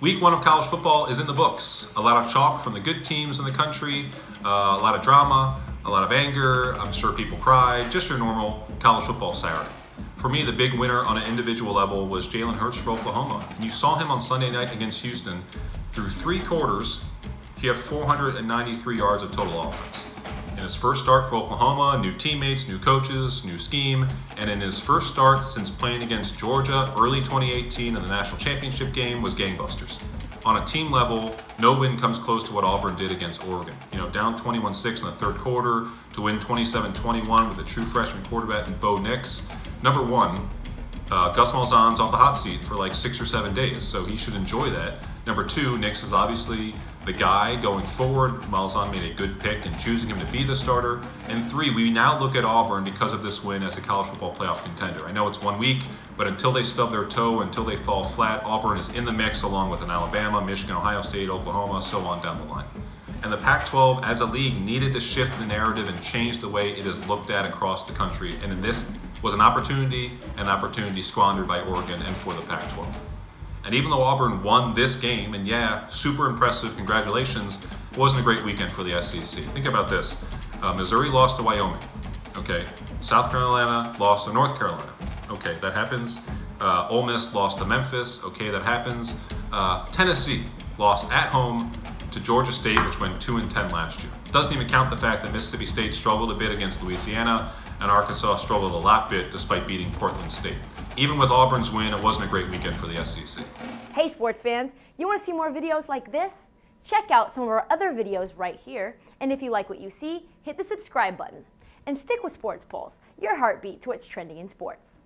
Week one of college football is in the books. A lot of chalk from the good teams in the country, uh, a lot of drama, a lot of anger. I'm sure people cried. Just your normal college football Saturday. For me, the big winner on an individual level was Jalen Hurts for Oklahoma. And you saw him on Sunday night against Houston. Through three quarters, he had 493 yards of total offense. In his first start for Oklahoma, new teammates, new coaches, new scheme, and in his first start since playing against Georgia early 2018 in the national championship game was gangbusters. On a team level, no win comes close to what Auburn did against Oregon. You know, down 21-6 in the third quarter to win 27-21 with a true freshman quarterback in Bo Nix. Number one, uh, Gus Malzahn's off the hot seat for like six or seven days, so he should enjoy that. Number two, Nix is obviously the guy going forward. Malzahn made a good pick in choosing him to be the starter. And three, we now look at Auburn because of this win as a college football playoff contender. I know it's one week, but until they stub their toe, until they fall flat, Auburn is in the mix along with an Alabama, Michigan, Ohio State, Oklahoma, so on down the line. And the Pac 12 as a league needed to shift the narrative and change the way it is looked at across the country. And this was an opportunity, an opportunity squandered by Oregon and for the Pac 12. And even though Auburn won this game, and yeah, super impressive, congratulations, wasn't a great weekend for the SEC. Think about this. Uh, Missouri lost to Wyoming. Okay. South Carolina lost to North Carolina. Okay, that happens. Uh, Ole Miss lost to Memphis. Okay, that happens. Uh, Tennessee lost at home to Georgia State, which went 2 and 10 last year. Doesn't even count the fact that Mississippi State struggled a bit against Louisiana, and Arkansas struggled a lot bit despite beating Portland State. Even with Auburn's win, it wasn't a great weekend for the SEC. Hey sports fans, you want to see more videos like this? Check out some of our other videos right here, and if you like what you see, hit the subscribe button. And stick with Sports Pulse, your heartbeat to what's trending in sports.